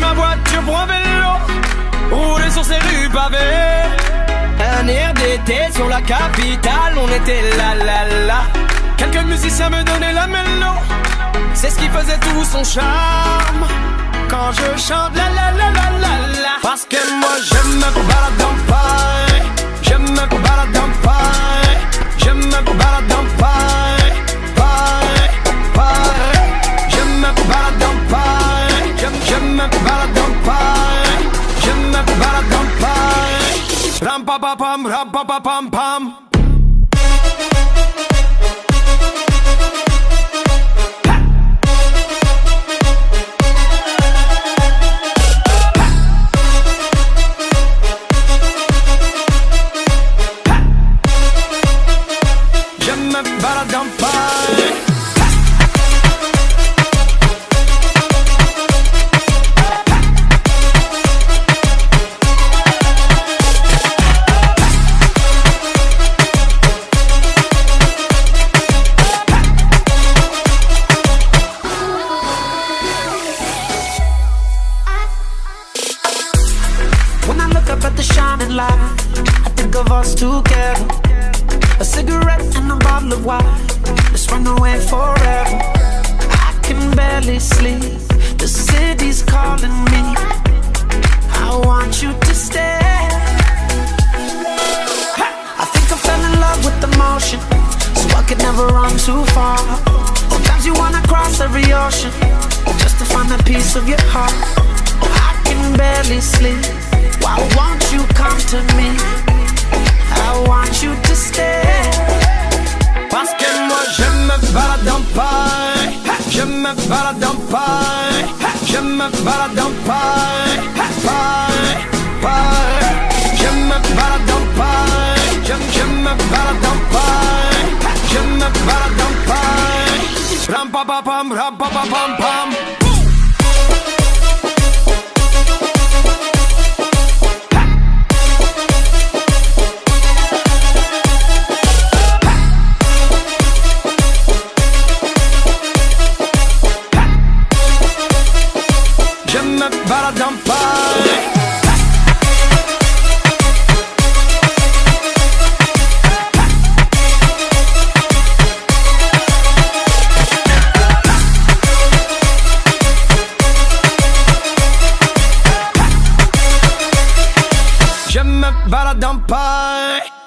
ma voiture pour un vélo, rouler sur ces rues pavées. Un air d'été sur la capitale, on était là là là. Quelques musiciens me donnaient la mélo, c'est ce qui faisait tout son charme. Quand je chante la la la la la la, parce que moi je me balade pa pa pam, ram pa pa pam pam. Je me balade en At the shining light, I think of us together. A cigarette and a bottle of wine. Let's run away forever. I can barely sleep. The city's calling me. I want you to stay. I think I fell in love with the motion, so I could never run too far. Sometimes you wanna cross every ocean just to find a piece of your heart. I can barely sleep. Why won't you come to me? I want you to stay. Parce que moi. Ram pa pa pam, ram pa pa pam pam. Je me balade en.